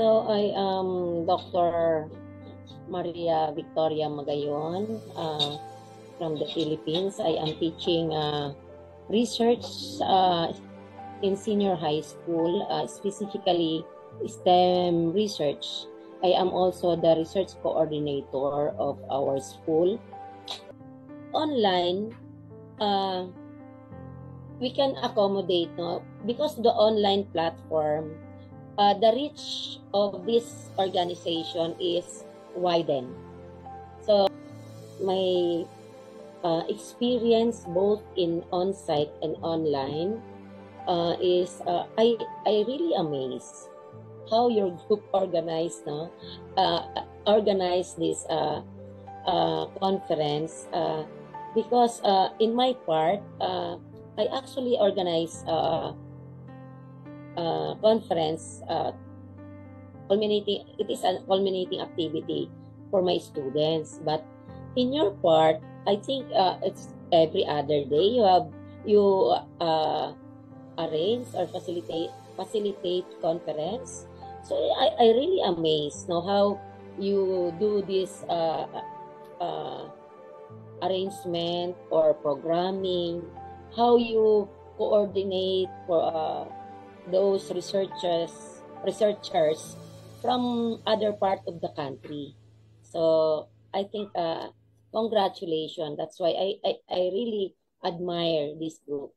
So I am Dr. Maria Victoria Magayon uh, from the Philippines. I am teaching uh, research uh, in senior high school, uh, specifically STEM research. I am also the research coordinator of our school. Online, uh, we can accommodate no because the online platform uh, the reach of this organization is widened so my uh, experience both in on-site and online uh, is uh, I I really amazed how your group organized no uh, organize this uh, uh, conference uh, because uh, in my part uh, I actually organize a, a conference uh, culminating it is a culminating activity for my students. But in your part I think uh, it's every other day you have you uh, arrange or facilitate facilitate conference. So I, I really amazed know how you do this uh, uh, arrangement or programming how you coordinate for uh, those researchers researchers from other part of the country. So i think uh, congratulations. That's why I, I i really admire this group